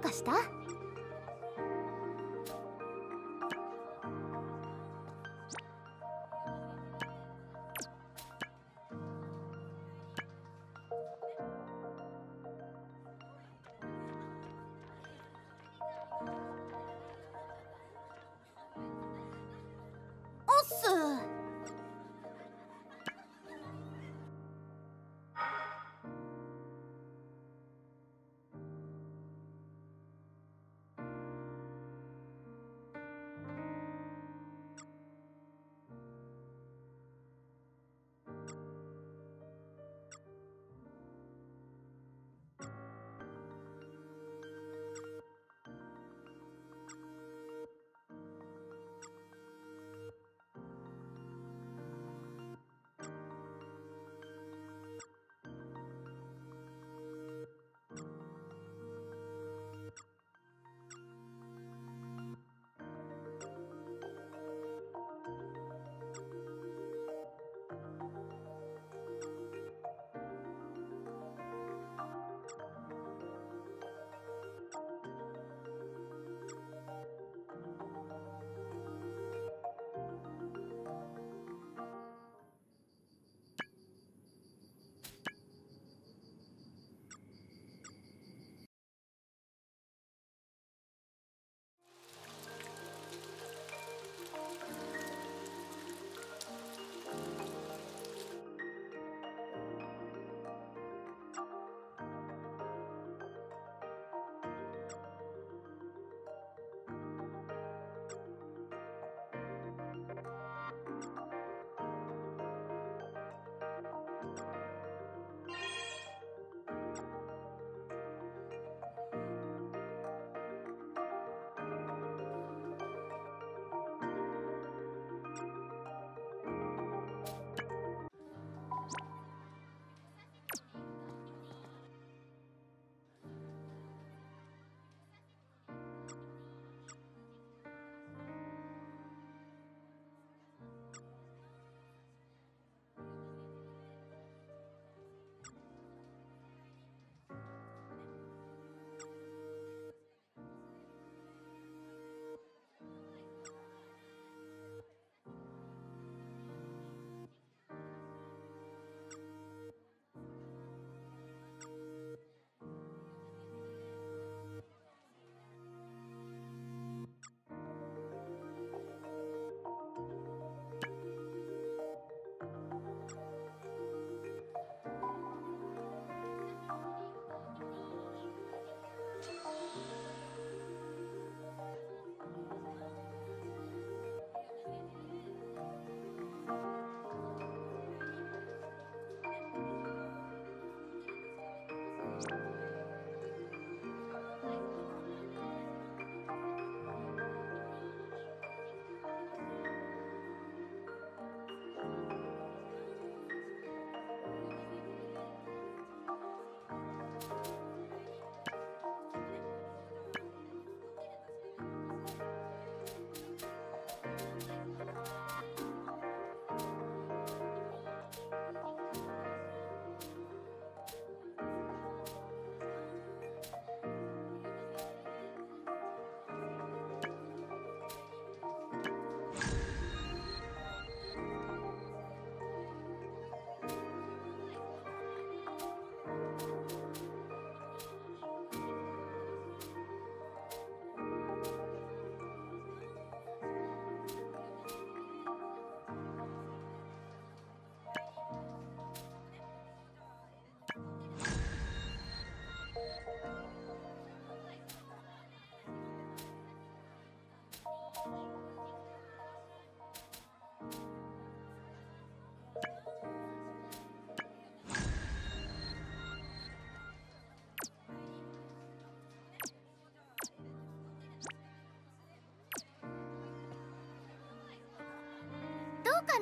かした？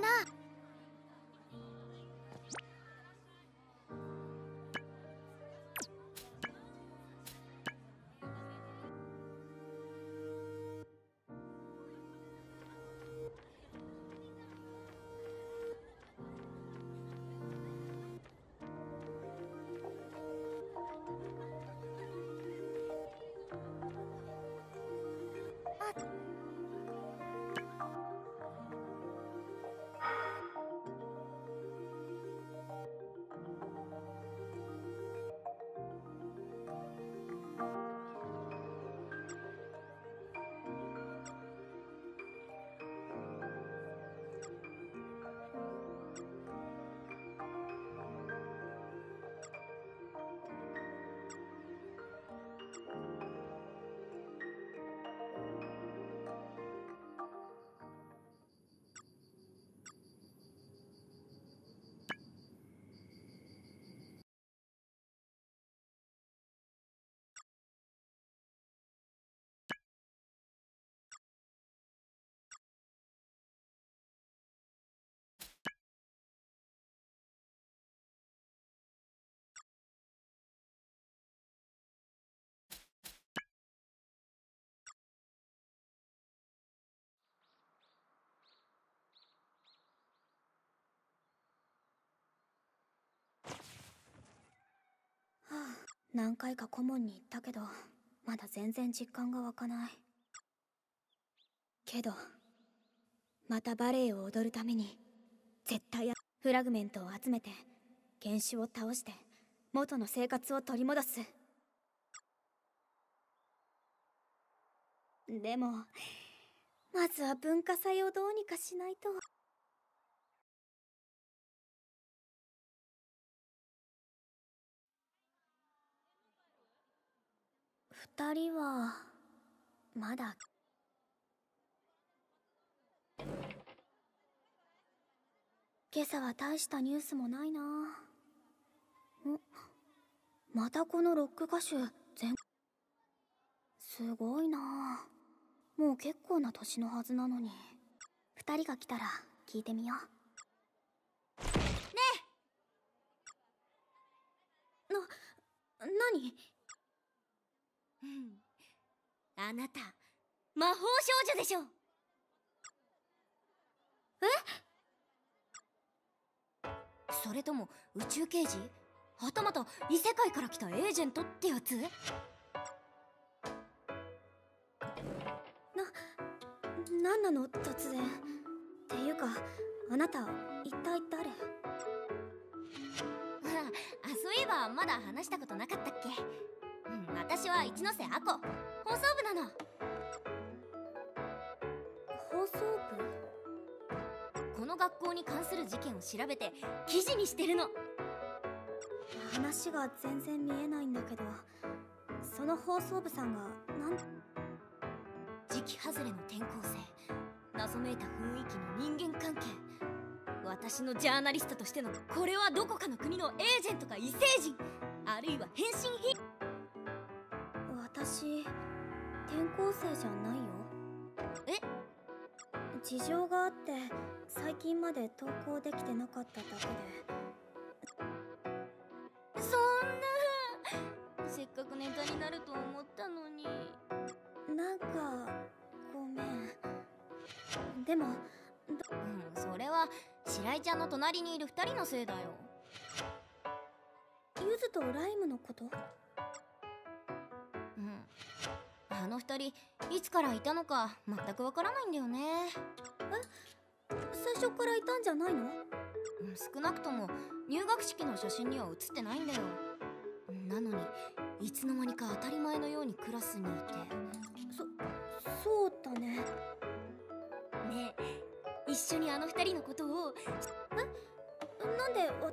な。何回か顧問に行ったけどまだ全然実感が湧かないけどまたバレエを踊るために絶対フラグメントを集めて原種を倒して元の生活を取り戻すでもまずは文化祭をどうにかしないと。二人はまだ。今朝は大したニュースもないな。またこのロック歌手全。すごいな。もう結構な年のはずなのに。二人が来たら聞いてみよう。ねえ。な何？うん。あなた魔法少女でしょ。え？それとも宇宙刑事？はたまた異世界から来たエージェントってやつ？な何なの？突然。っていうかあなた一体誰？ああそういえばまだ話したことなかったっけ？うん私は一ノ瀬亜子。放送部なの。放送この学校に関する事件を調べて記事にしてるの。部話が全然見えないんだけどその放送部さんがなん？時期外れの転校生。謎めいた雰囲気の人間関係。私のジャーナリストとしてのこれはどこかの国のエージェントか異星人。あるいは変身品私転校生じゃないよ。え？事情があって最近まで登校できてなかっただけで。そんな。せっかくネタになると思ったのに。なんかごめん。でもうんそれは白井ちゃんの隣にいる2人のせいだよ。ゆずとライムのこと？うんあの2人いつからいたのか全くわからないんだよね。最初からいたんじゃないの？うん少なくとも入学式の写真には写ってないんだよ。なのにいつの間にか当たり前のようにクラスにいて。そそうだね。ねえ一緒にあの二人のことを。なんでわ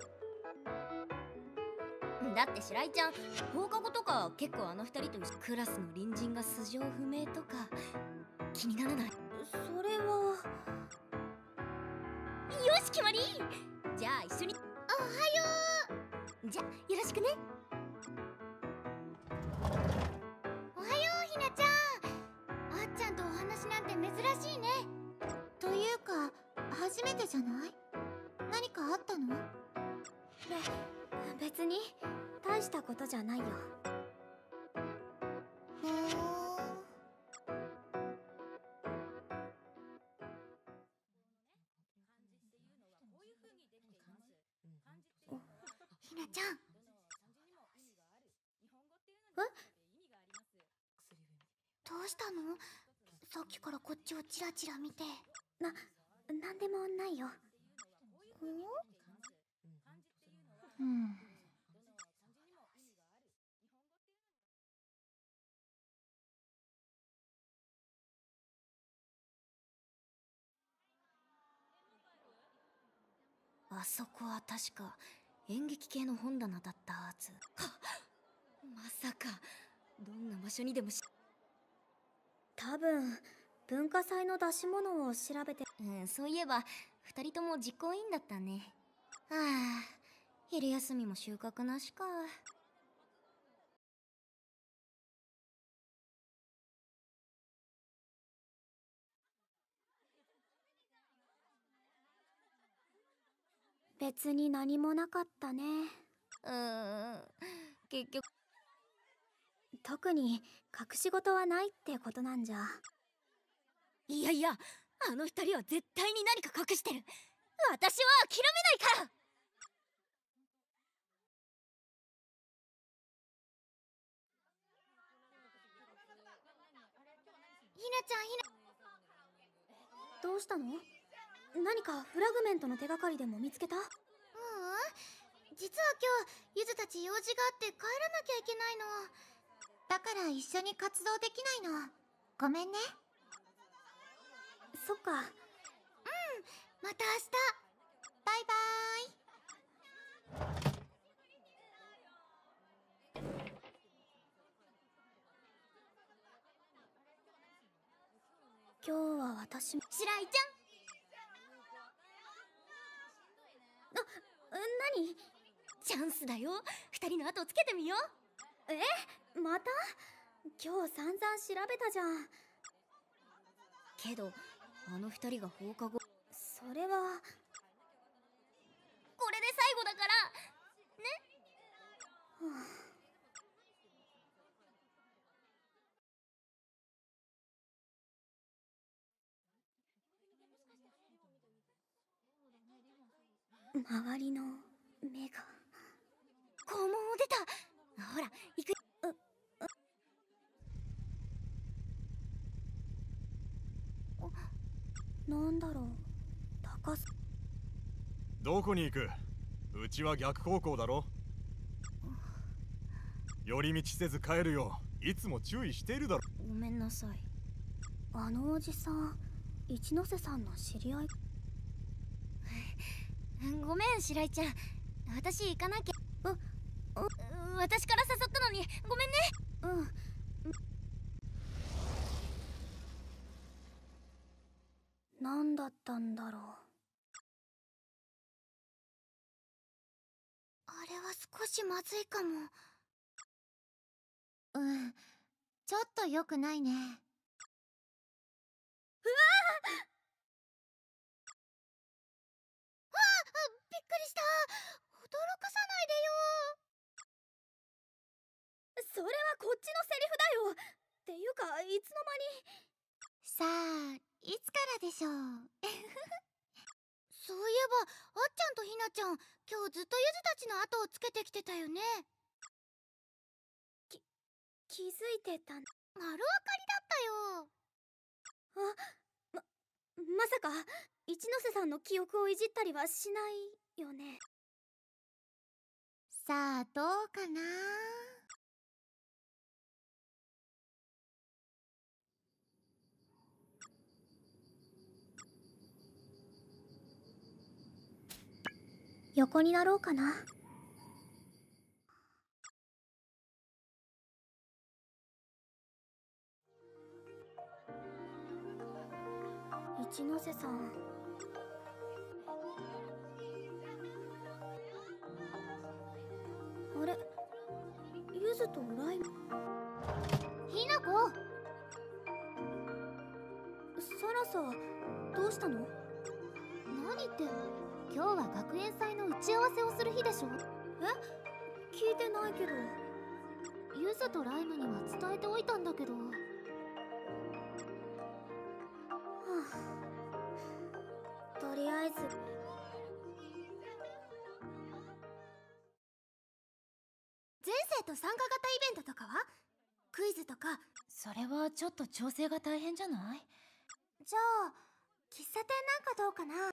だって白井ちゃん放課後とか結構あの二人と一緒クラスの隣人が素性不明とか気にならない？それは。よし決まり！じゃあ一緒に。おはよう！じゃよろしくね。おはようひなちゃん。あっちゃんとお話なんて珍しいね。というか初めてじゃない？何かあったの？べ別に。大したことじゃないよ。ひなちゃん。どうしたの？さっきからこっちをチラチラ見て。ななんでもないよ。うんそこは確か演劇系の本棚だったはず。まさかどんな場所にでもし多分文化祭の出し物を調べて。うんそういえば二人とも実行委員だったね。はあ昼休みも収穫なしか別に何もなかったね。うん結局。特に隠し事はないってことなんじゃ。いやいやあの二人は絶対に何か隠してる。私は諦めないから。ひなちゃんひな。どうしたの？何かフラグメントの手がかりでも見つけた？ううん。実は今日ゆずたち用事があって帰らなきゃいけないの。だから一緒に活動できないの。ごめんね。そっか。また明日。バイバーイ。今日は私も。白井ちな何？チャンスだよ。二人の後をつけてみよう。また？今日散々調べたじゃん。けどあの二人が放課後。それは。これで最後だから周りの目が。肛門を出た。ほら行く。なんだろう。高す。どこに行く？うちは逆方向だろ。寄り道せず帰るよういつも注意しているだろ。ごめんなさい。あのおじさん一ノ瀬さんの知り合いごめん白井ちゃん。私行かなきゃ。うう私から誘ったのに。ごめんね。うん。何だったんだろう。あれは少しまずいかも。うん。ちょっと良くないねうわあびっくりした驚かさないでよそれはこっちのセリフだよ。っていうかいつの間に。さあいつからでしょう。そういえばあっちゃんとひなちゃん今日ずっとゆずたちの後をつけてきてたよね。き気づいてた。丸分かりだったよ。あままさか一ノ瀬さんの記憶をいじったりはしない。よね。さあどうかな？横になろうかな？一ノ瀬さん。ゆずとライムひなこ。サラサどうしたの？何って？今日は学園祭の打ち合わせをする日でしょ。聞いてないけど。ゆずとライムには伝えておいたんだけど。はあ。とりあえずとかそれはちょっと調整が大変じゃない？じゃあ喫茶店なんかどうかな？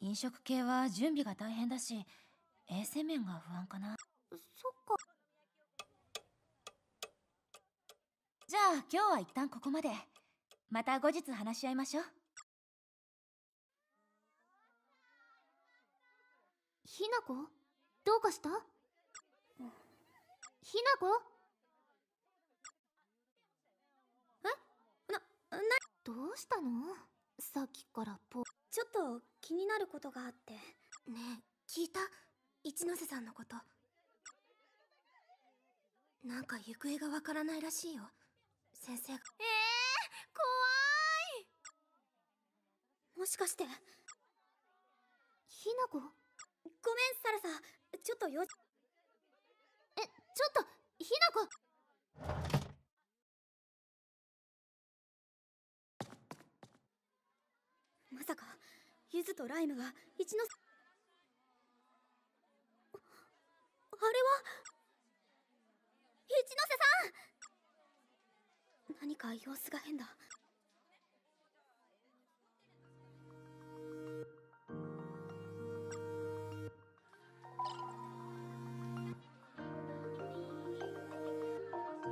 飲食系は準備が大変だし衛生面が不安かな。そっか。じゃあ今日は一旦ここまで。また後日話し合いましょう。ひなこ？どうかした？ひなこ？ななどうしたの？さっきからぽ。ちょっと気になることがあって。ねえ聞いた？一ノ瀬さんのこと。なんか行方がわからないらしいよ。先生が。えもしかして。ごめんひなこサラサ。ちょっとよ。えちょっとひなこまさかゆずとライムが一ノ瀬あれは一ノ瀬さん。何か様子が変だ。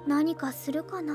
何かするかな。